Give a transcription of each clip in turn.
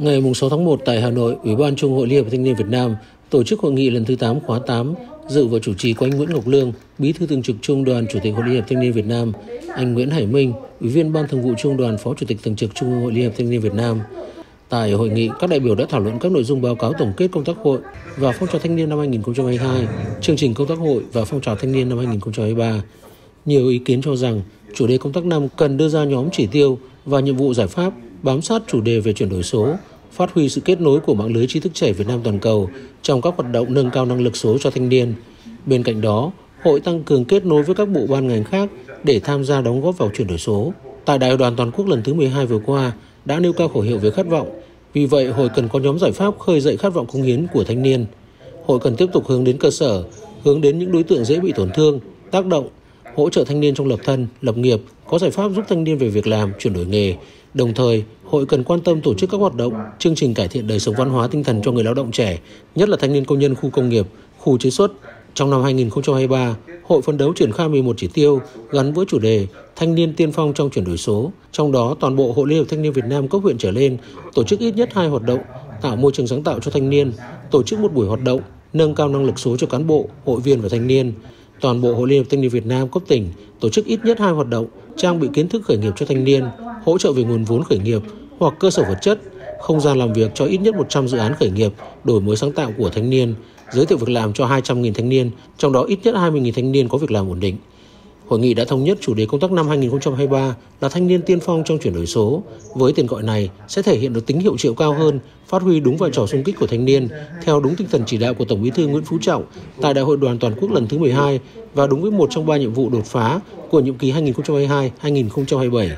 Ngày 6 tháng 1 tại Hà Nội, Ủy ban Trung hội Liên hiệp Thanh niên Việt Nam tổ chức hội nghị lần thứ 8 khóa 8 dự và chủ trì của anh Nguyễn Ngọc Lương, Bí thư thường trực Trung đoàn Chủ tịch Hội Liên hiệp Thanh niên Việt Nam, anh Nguyễn Hải Minh, Ủy viên Ban Thường vụ Trung đoàn Phó Chủ tịch thường trực Trung ương Hội Liên hiệp Thanh niên Việt Nam. Tại hội nghị, các đại biểu đã thảo luận các nội dung báo cáo tổng kết công tác hội và phong trào thanh niên năm 2022, chương trình công tác hội và phong trào thanh niên năm 2023. Nhiều ý kiến cho rằng chủ đề công tác năm cần đưa ra nhóm chỉ tiêu và nhiệm vụ giải pháp bám sát chủ đề về chuyển đổi số, phát huy sự kết nối của mạng lưới trí thức trẻ Việt Nam toàn cầu trong các hoạt động nâng cao năng lực số cho thanh niên. Bên cạnh đó, hội tăng cường kết nối với các bộ ban ngành khác để tham gia đóng góp vào chuyển đổi số. Tại Đại hội đoàn toàn quốc lần thứ 12 vừa qua đã nêu cao khẩu hiệu về khát vọng. Vì vậy, hội cần có nhóm giải pháp khơi dậy khát vọng cống hiến của thanh niên. Hội cần tiếp tục hướng đến cơ sở, hướng đến những đối tượng dễ bị tổn thương, tác động, hỗ trợ thanh niên trong lập thân, lập nghiệp, có giải pháp giúp thanh niên về việc làm, chuyển đổi nghề. Đồng thời, hội cần quan tâm tổ chức các hoạt động, chương trình cải thiện đời sống văn hóa tinh thần cho người lao động trẻ, nhất là thanh niên công nhân khu công nghiệp, khu chế xuất. Trong năm 2023, hội phấn đấu triển khai 11 chỉ tiêu gắn với chủ đề Thanh niên tiên phong trong chuyển đổi số. Trong đó, toàn bộ Hội Liên hiệp Thanh niên Việt Nam cấp huyện trở lên tổ chức ít nhất hai hoạt động, tạo môi trường sáng tạo cho thanh niên, tổ chức một buổi hoạt động, nâng cao năng lực số cho cán bộ, hội viên và thanh niên. Toàn bộ Hội Liên hiệp Thanh niên Việt Nam cấp tỉnh tổ chức ít nhất hai hoạt động, trang bị kiến thức khởi nghiệp cho thanh niên, hỗ trợ về nguồn vốn khởi nghiệp hoặc cơ sở vật chất, không gian làm việc cho ít nhất 100 dự án khởi nghiệp, đổi mới sáng tạo của thanh niên, giới thiệu việc làm cho 200.000 thanh niên, trong đó ít nhất 20.000 thanh niên có việc làm ổn định. Hội nghị đã thống nhất chủ đề công tác năm 2023 là thanh niên tiên phong trong chuyển đổi số. Với tên gọi này sẽ thể hiện được tính hiệu triệu cao hơn, phát huy đúng vai trò xung kích của thanh niên theo đúng tinh thần chỉ đạo của Tổng Bí thư Nguyễn Phú Trọng tại Đại hội đoàn toàn quốc lần thứ 12 và đúng với một trong ba nhiệm vụ đột phá của nhiệm kỳ 2022-2027.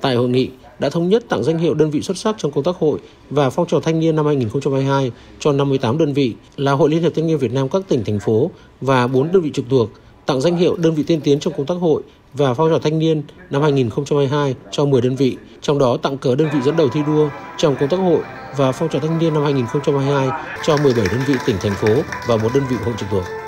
Tại hội nghị, đã thống nhất tặng danh hiệu đơn vị xuất sắc trong công tác hội và phong trào thanh niên năm 2022 cho 58 đơn vị là Hội Liên hiệp Thanh niên Việt Nam các tỉnh, thành phố và 4 đơn vị trực thuộc, tặng danh hiệu đơn vị tiên tiến trong công tác hội và phong trào thanh niên năm 2022 cho 10 đơn vị, trong đó tặng cờ đơn vị dẫn đầu thi đua trong công tác hội và phong trào thanh niên năm 2022 cho 17 đơn vị tỉnh, thành phố và một đơn vị hội trực thuộc.